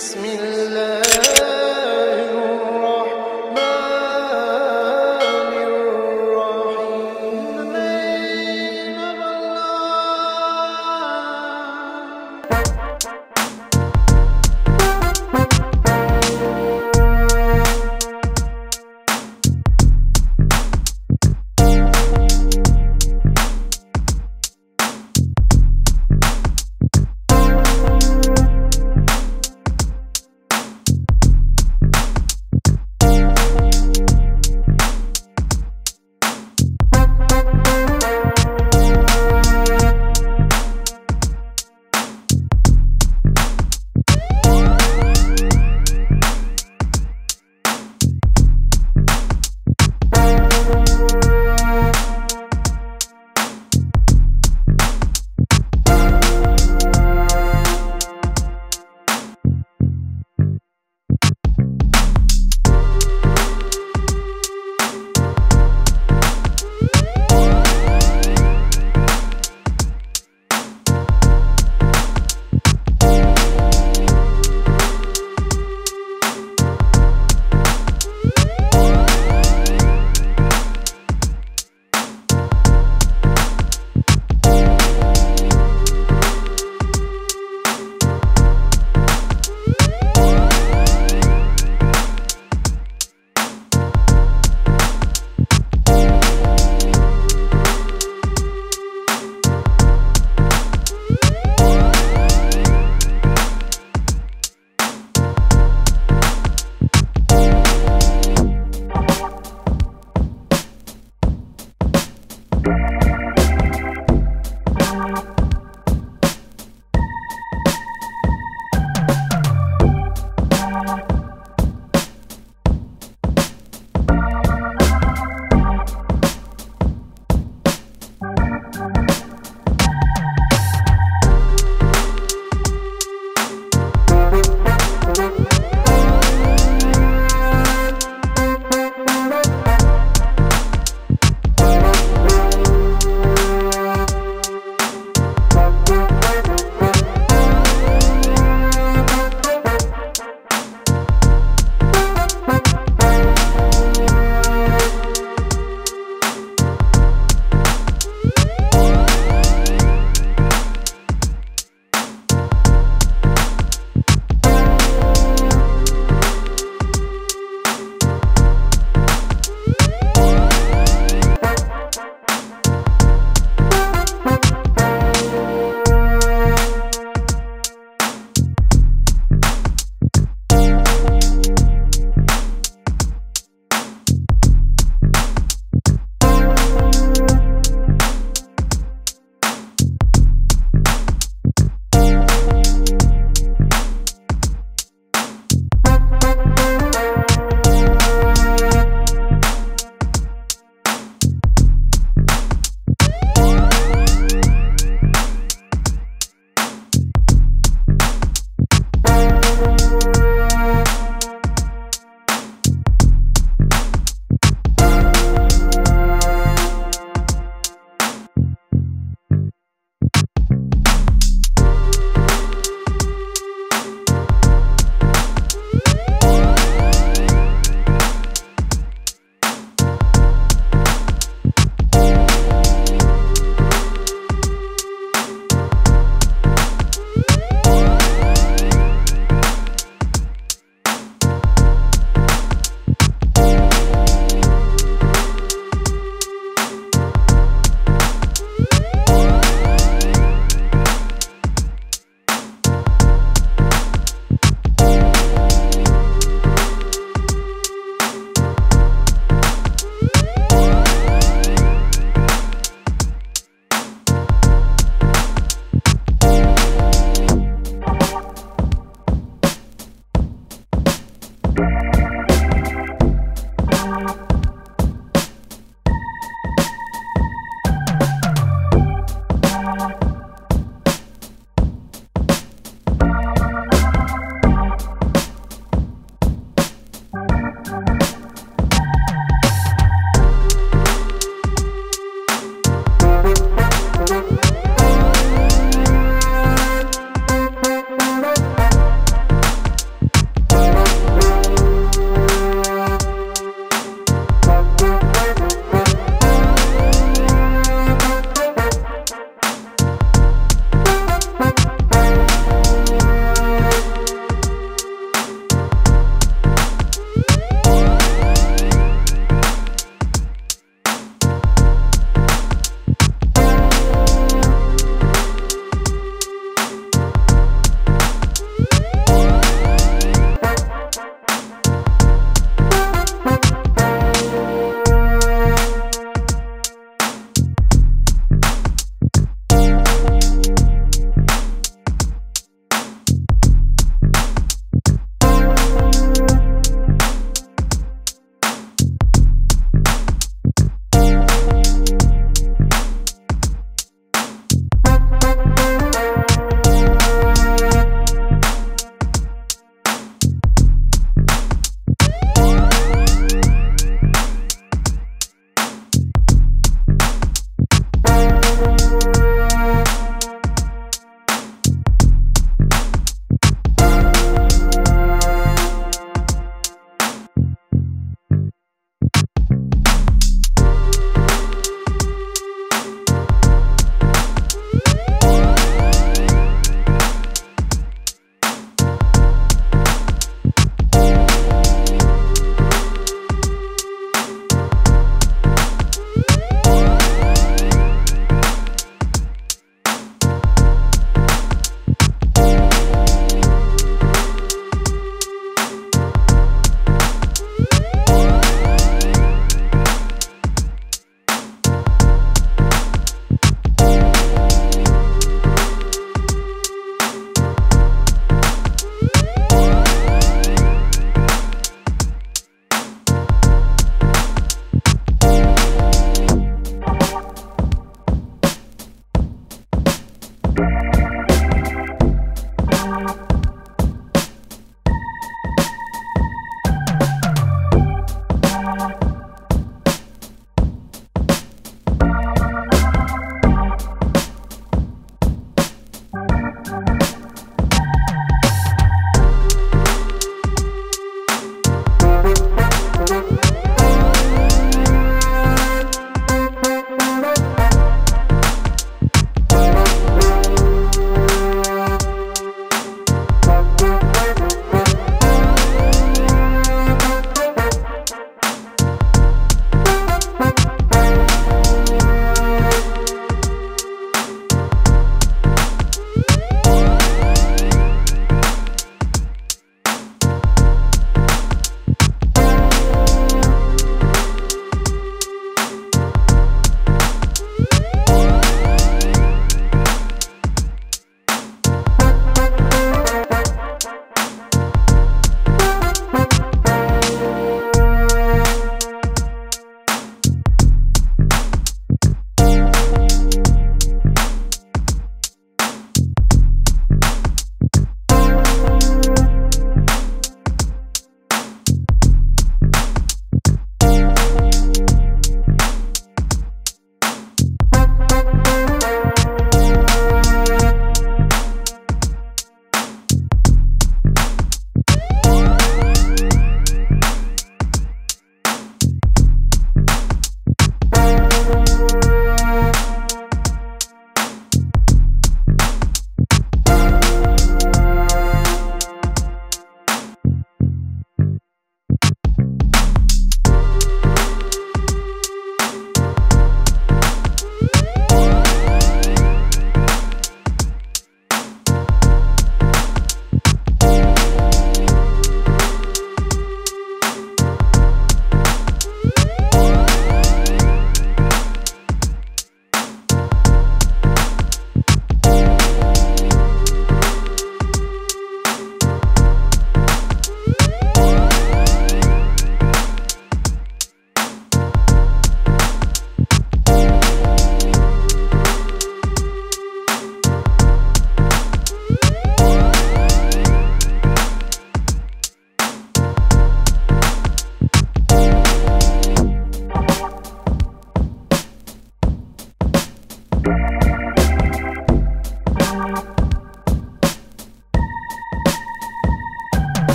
بسم الله